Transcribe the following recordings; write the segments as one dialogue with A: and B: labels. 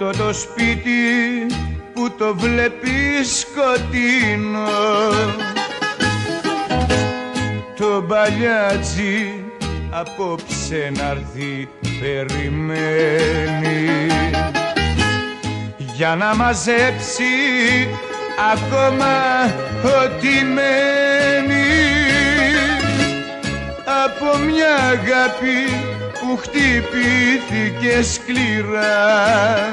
A: αυτό το σπίτι που το βλέπεις σκοτεινό. Το μπαλιάτζι απόψε να'ρθεί περιμένει για να μαζέψει ακόμα ό,τι μένει. Από μια αγάπη που χτυπήθηκε σκληρά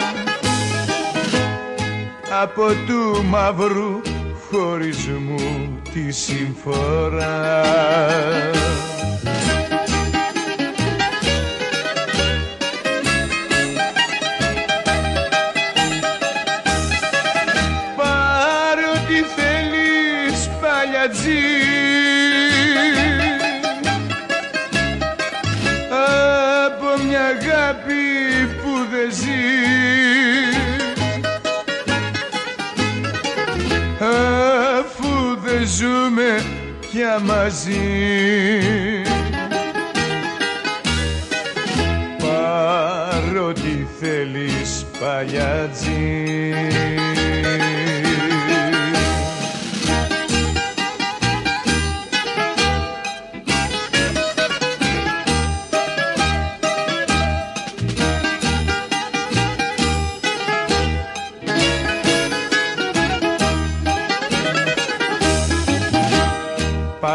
A: από του μαύρου χωρισμού τη συμφορά. Πάρε ό,τι θέλεις παλιατζή αγάπη που δεν ζει. Αφού δεν ζούμε πια μαζί. Παρότι θέλεις παλιάτζι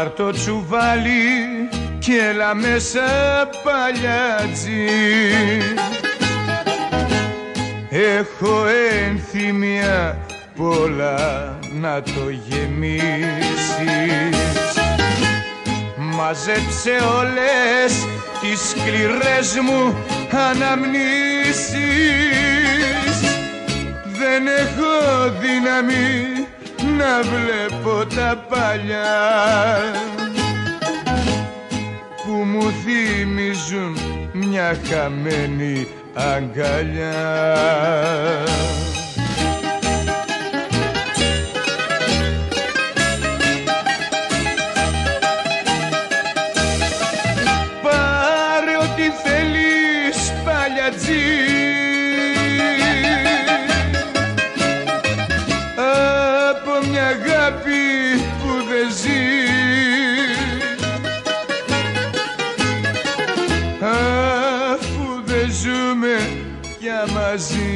A: Πάρ' το τσουβάλι και έλα μέσα παλιάτζι Έχω ένθυμια πολλά να το γεμίσεις. Μαζέψε όλες τις σκληρές μου αναμνήσεις. Δεν έχω δύναμη να βλέπω τα παλιά που μου θυμίζουν μια χαμένη αγκαλιά. Πάρε ό,τι θέλεις παλιατζή μια αγάπη που δεν ζεις. Αφού δεν ζούμε πια μαζί.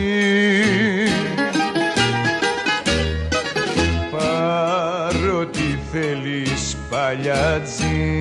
A: Παρότι θέλεις παλιάτζι